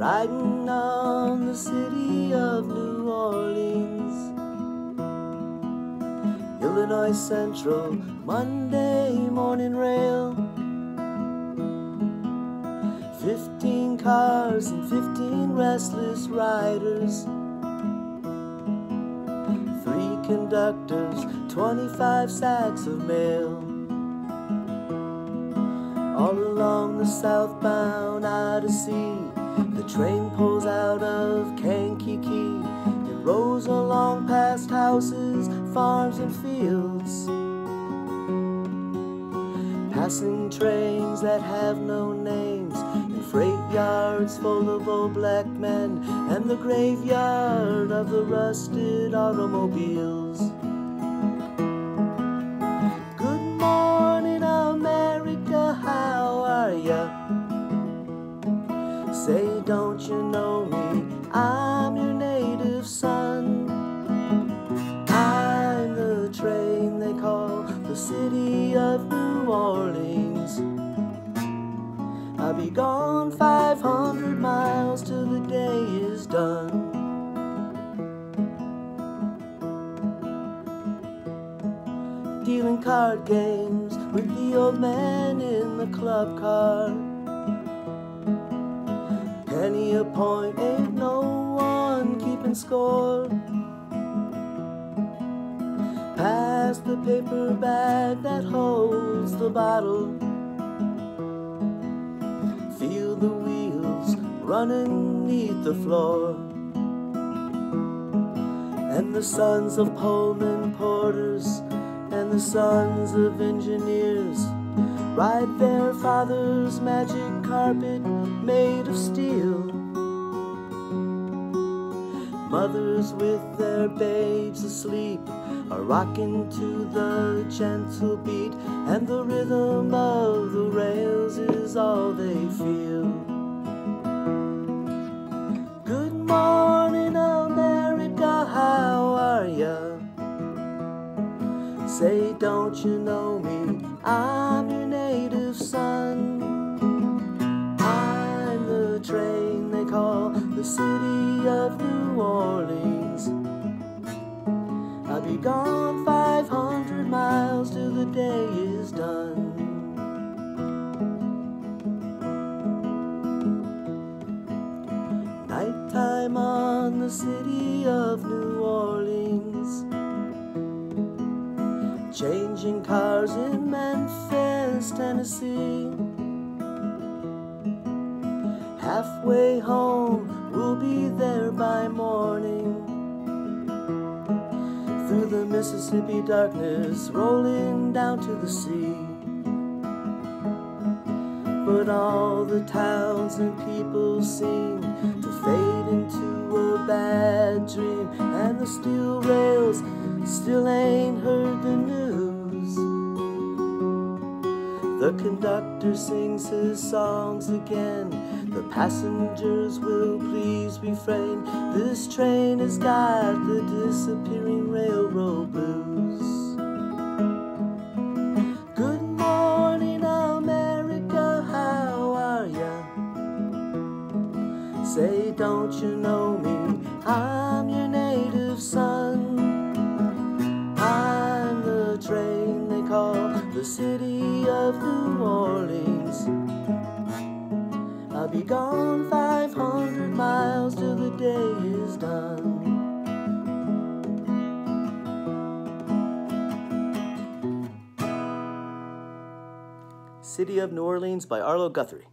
riding on the city of New Orleans. Illinois Central, Monday morning rail. Fifteen cars and fifteen restless riders. Three conductors, twenty-five sacks of mail. All along the southbound Odyssey, train pulls out of Kankakee. It rolls along past houses, farms, and fields. Passing trains that have no names, and freight yards full of old black men, and the graveyard of the rusted automobiles. Say, don't you know me? I'm your native son. I'm the train they call the city of New Orleans. I'll be gone 500 miles till the day is done. Dealing card games with the old man in the club car. Penny a point, ain't no one keeping score. Pass the paper bag that holds the bottle. Feel the wheels running neath the floor. And the sons of Pullman porters and the sons of engineers ride their father's magic carpet made of steel. Mothers with their babes asleep are rocking to the gentle beat, and the rhythm of the rails is all they feel. Good morning, America, how are ya? Say, don't you know me? I'm your native son. Train they call the city of New Orleans. I'll be gone 500 miles till the day is done. Nighttime on the city of New Orleans. Changing cars in Memphis, Tennessee. Halfway home, we'll be there by morning. Through the Mississippi darkness, rolling down to the sea. But all the towns and people seem to fade into a bad dream, and the steel rails still ain't heard the news. The conductor sings his songs again. The passengers will please refrain. This train has got the disappearing railroad blues. Good morning, America, how are ya? Say, don't you know me? Gone 500 miles till the day is done. City of New Orleans by Arlo Guthrie.